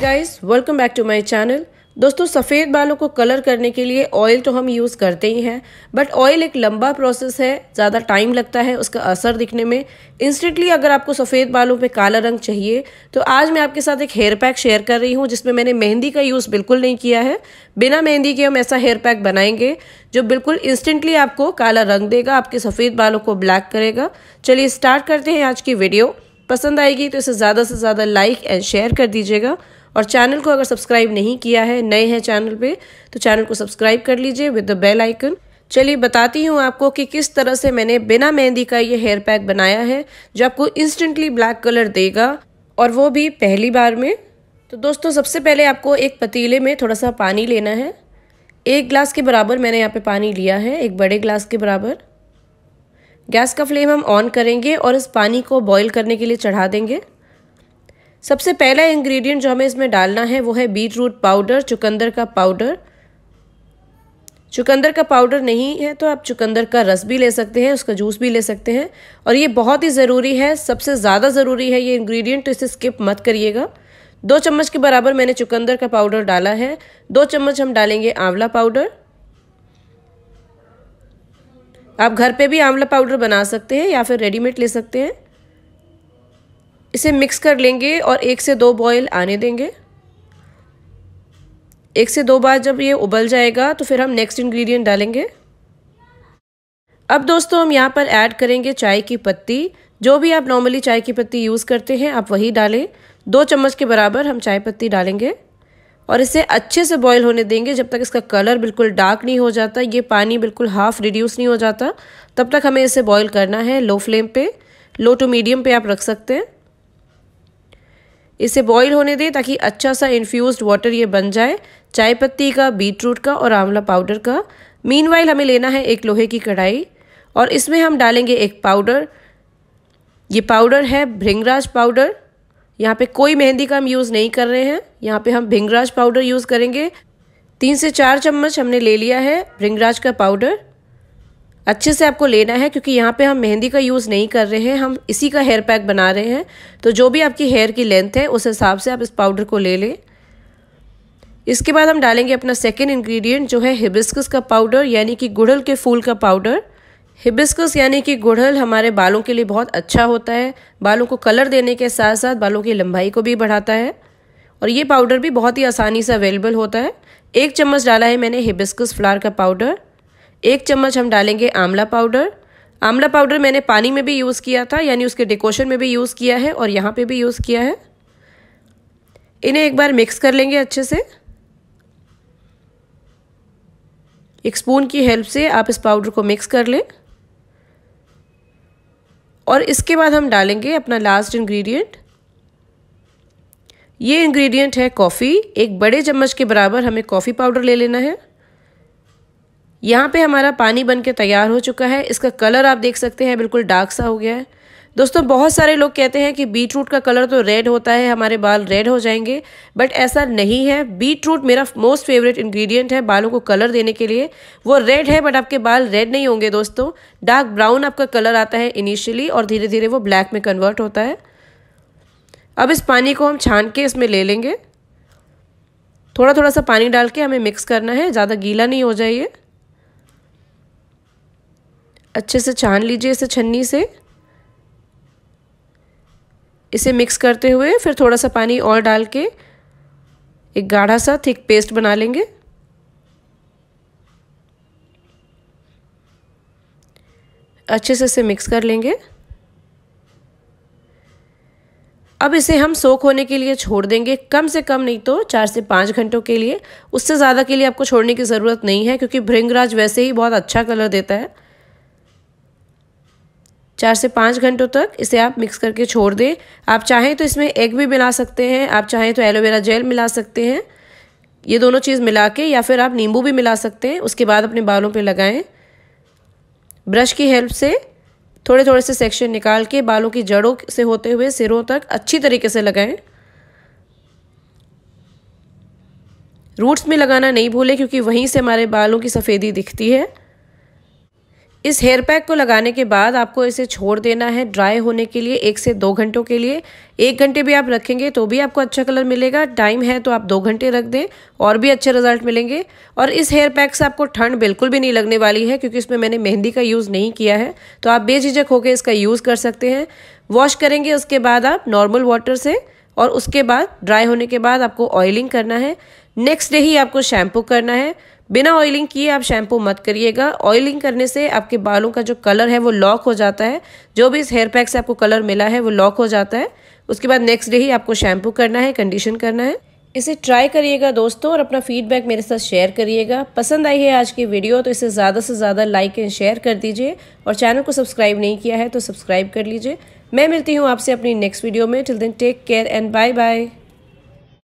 Guys welcome back to my channel दोस्तों, सफ़ेद बालों को कलर करने के लिए ऑयल तो हम यूज़ करते ही हैं बट ऑयल एक लंबा प्रोसेस है, ज़्यादा टाइम लगता है उसका असर दिखने में। इंस्टेंटली अगर आपको सफ़ेद बालों पे काला रंग चाहिए तो आज मैं आपके साथ एक हेयर पैक शेयर कर रही हूँ, जिसमें मैंने मेहंदी का यूज़ बिल्कुल नहीं किया है। बिना मेहंदी के हम ऐसा हेयर पैक बनाएँगे, जो बिल्कुल इंस्टेंटली आपको काला रंग देगा, आपके सफ़ेद बालों को ब्लैक करेगा। चलिए स्टार्ट करते हैं आज की वीडियो पसंद आएगी तो इसे ज़्यादा से ज़्यादा लाइक एंड शेयर कर दीजिएगा। और चैनल को अगर सब्सक्राइब नहीं किया है, नए हैं चैनल पे तो चैनल को सब्सक्राइब कर लीजिए विद द बेल आइकन चलिए, बताती हूँ आपको कि किस तरह से मैंने बिना मेहंदी का ये हेयर पैक बनाया है, जो आपको इंस्टेंटली ब्लैक कलर देगा, और वो भी पहली बार में। तो दोस्तों, सबसे पहले आपको एक पतीले में थोड़ा सा पानी लेना है। एक ग्लास के बराबर मैंने यहाँ पे पानी लिया है, एक बड़े ग्लास के बराबर। गैस का फ्लेम हम ऑन करेंगे और इस पानी को बॉईल करने के लिए चढ़ा देंगे। सबसे पहला इंग्रेडिएंट जो हमें इसमें डालना है, वो है बीट रूट पाउडर चुकंदर का पाउडर चुकंदर का पाउडर नहीं है तो आप चुकंदर का रस भी ले सकते हैं, उसका जूस भी ले सकते हैं। और ये बहुत ही ज़रूरी है, सबसे ज़्यादा ज़रूरी है ये इंग्रेडिएंट तो इसे स्किप मत करिएगा। दो चम्मच के बराबर मैंने चुकंदर का पाउडर डाला है। दो चम्मच हम डालेंगे आंवला पाउडर आप घर पे भी आंवला पाउडर बना सकते हैं या फिर रेडीमेड ले सकते हैं। इसे मिक्स कर लेंगे और एक से दो बॉयल आने देंगे। एक से दो बार जब ये उबल जाएगा तो फिर हम नेक्स्ट इंग्रेडिएंट डालेंगे। अब दोस्तों, हम यहाँ पर ऐड करेंगे चाय की पत्ती। जो भी आप नॉर्मली चाय की पत्ती यूज़ करते हैं, आप वही डालें। दो चम्मच के बराबर हम चाय पत्ती डालेंगे और इसे अच्छे से बॉईल होने देंगे। जब तक इसका कलर बिल्कुल डार्क नहीं हो जाता, ये पानी बिल्कुल हाफ़ रिड्यूस नहीं हो जाता, तब तक हमें इसे बॉईल करना है लो फ्लेम पे। लो टू मीडियम पे आप रख सकते हैं। इसे बॉईल होने दें ताकि अच्छा सा इन्फ्यूज वाटर ये बन जाए, चाय पत्ती का बीट रूट का और आंवला पाउडर का। मीन हमें लेना है एक लोहे की कढ़ाई और इसमें हम डालेंगे एक पाउडर ये पाउडर है भृंगराज पाउडर यहाँ पे कोई मेहंदी का हम यूज़ नहीं कर रहे हैं। यहाँ पे हम भृंगराज पाउडर यूज़ करेंगे। तीन से चार चम्मच हमने ले लिया है भृंगराज का पाउडर अच्छे से आपको लेना है, क्योंकि यहाँ पे हम मेहंदी का यूज़ नहीं कर रहे हैं, हम इसी का हेयर पैक बना रहे हैं। तो जो भी आपकी हेयर की लेंथ है, उस हिसाब से आप इस पाउडर को ले लें। इसके बाद हम डालेंगे अपना सेकेंड इंग्रेडिएंट जो है हिबिस्कस का पाउडर यानी कि गुड़हल के फूल का पाउडर हिबिस्कस यानी कि गुड़हल हमारे बालों के लिए बहुत अच्छा होता है। बालों को कलर देने के साथ साथ बालों की लंबाई को भी बढ़ाता है। और ये पाउडर भी बहुत ही आसानी से अवेलेबल होता है। एक चम्मच डाला है मैंने हिबिस्कस फ्लावर का पाउडर एक चम्मच हम डालेंगे आंवला पाउडर। आंवला पाउडर मैंने पानी में भी यूज़ किया था, यानी उसके डिकोशन में भी यूज़ किया है और यहाँ पे भी यूज़ किया है। इन्हें एक बार मिक्स कर लेंगे अच्छे से। एक स्पून की हेल्प से आप इस पाउडर को मिक्स कर लें। और इसके बाद हम डालेंगे अपना लास्ट इंग्रेडिएंट। ये इंग्रेडिएंट है कॉफ़ी। एक बड़े चम्मच के बराबर हमें कॉफ़ी पाउडर ले लेना है। यहाँ पे हमारा पानी बन के तैयार हो चुका है। इसका कलर आप देख सकते हैं, बिल्कुल डार्क सा हो गया है। दोस्तों, बहुत सारे लोग कहते हैं कि बीट रूट का कलर तो रेड होता है, हमारे बाल रेड हो जाएँगे, बट ऐसा नहीं है। बीट रूट मेरा मोस्ट फेवरेट इंग्रेडिएंट है बालों को कलर देने के लिए। वो रेड है, बट आपके बाल रेड नहीं होंगे दोस्तों। डार्क ब्राउन आपका कलर आता है इनिशियली और धीरे धीरे वो ब्लैक में कन्वर्ट होता है। अब इस पानी को हम छान के इसमें ले लेंगे। थोड़ा थोड़ा सा पानी डाल के हमें मिक्स करना है, ज़्यादा गीला नहीं हो जाइए। अच्छे से छान लीजिए इसे छन्नी से। इसे मिक्स करते हुए फिर थोड़ा सा पानी और डाल के एक गाढ़ा सा थिक पेस्ट बना लेंगे। अच्छे से इसे मिक्स कर लेंगे। अब इसे हम सोख होने के लिए छोड़ देंगे। कम से कम नहीं तो चार से पाँच घंटों के लिए। उससे ज़्यादा के लिए आपको छोड़ने की ज़रूरत नहीं है, क्योंकि भृंगराज वैसे ही बहुत अच्छा कलर देता है। चार से पाँच घंटों तक इसे आप मिक्स करके छोड़ दें। आप चाहें तो इसमें एग भी मिला सकते हैं, आप चाहें तो एलोवेरा जेल मिला सकते हैं। ये दोनों चीज़ मिला के या फिर आप नींबू भी मिला सकते हैं, उसके बाद अपने बालों पे लगाएँ। ब्रश की हेल्प से थोड़े थोड़े से सेक्शन निकाल के बालों की जड़ों से होते हुए सिरों तक अच्छी तरीके से लगाएँ। रूट्स में लगाना नहीं भूलें क्योंकि वहीं से हमारे बालों की सफ़ेदी दिखती है। इस हेयर पैक को लगाने के बाद आपको इसे छोड़ देना है ड्राई होने के लिए एक से दो घंटों के लिए। एक घंटे भी आप रखेंगे तो भी आपको अच्छा कलर मिलेगा। टाइम है तो आप दो घंटे रख दें और भी अच्छे रिज़ल्ट मिलेंगे। और इस हेयर पैक से आपको ठंड बिल्कुल भी नहीं लगने वाली है क्योंकि इसमें मैंने मेहंदी का यूज़ नहीं किया है। तो आप बेझिझक होकर इसका यूज़ कर सकते हैं। वॉश करेंगे उसके बाद आप नॉर्मल वाटर से और उसके बाद ड्राई होने के बाद आपको ऑयलिंग करना है। नेक्स्ट डे ही आपको शैम्पू करना है। बिना ऑयलिंग किए आप शैम्पू मत करिएगा। ऑयलिंग करने से आपके बालों का जो कलर है वो लॉक हो जाता है। जो भी इस हेयर पैक से आपको कलर मिला है वो लॉक हो जाता है। उसके बाद नेक्स्ट डे ही आपको शैम्पू करना है कंडीशन करना है। इसे ट्राई करिएगा दोस्तों और अपना फीडबैक मेरे साथ शेयर करिएगा। पसंद आई है आज की वीडियो तो इसे ज़्यादा से ज़्यादा लाइक एंड शेयर कर दीजिए। और चैनल को सब्सक्राइब नहीं किया है तो सब्सक्राइब कर लीजिए। मैं मिलती हूँ आपसे अपनी नेक्स्ट वीडियो में। Till then take care and bye bye